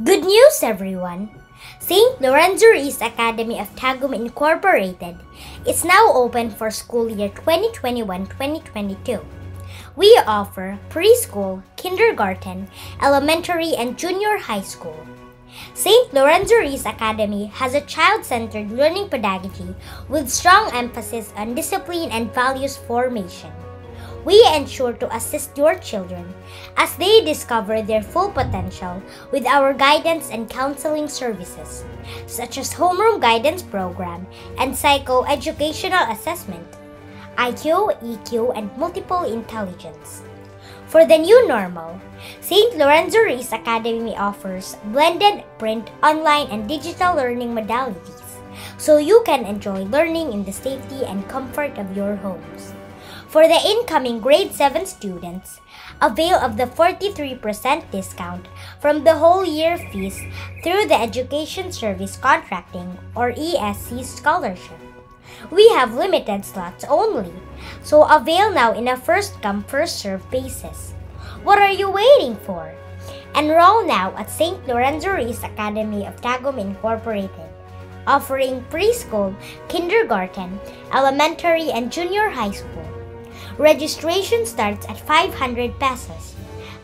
Good news, everyone! St. Lorenzo Ruiz Academy of Tagum Incorporated is now open for school year 2021-2022. We offer preschool, kindergarten, elementary, and junior high school. St. Lorenzo Ruiz Academy has a child-centered learning pedagogy with strong emphasis on discipline and values formation. We ensure to assist your children as they discover their full potential with our guidance and counseling services, such as homeroom guidance program and psychoeducational assessment, IQ, EQ, and multiple intelligence. For the new normal, St. Lorenzo Ruiz Academy offers blended print, online, and digital learning modalities so you can enjoy learning in the safety and comfort of your homes. For the incoming grade 7 students, avail of the 43% discount from the whole year fees through the Education Service Contracting or ESC scholarship. We have limited slots only, so avail now in a first come first serve basis. What are you waiting for? Enroll now at St. Lorenzo Ruiz Academy of Tagum Incorporated, offering preschool, kindergarten, elementary, and junior high school. Registration starts at 500 pesos.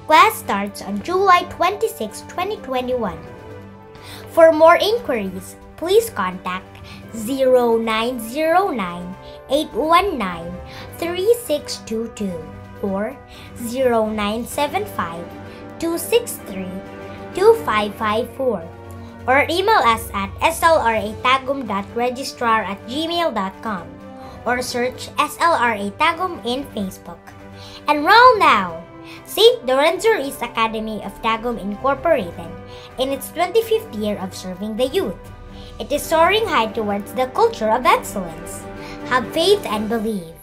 Class starts on July 26, 2021. For more inquiries, please contact 0909 819 3622 or 0975 263 2554 or email us at slratagum.registrar at gmail.com or search SLRA Tagum in Facebook. Enroll now! St. Lorenzo Ruiz Academy of Tagum Incorporated in its 25th year of serving the youth. It is soaring high towards the culture of excellence. Have faith and believe.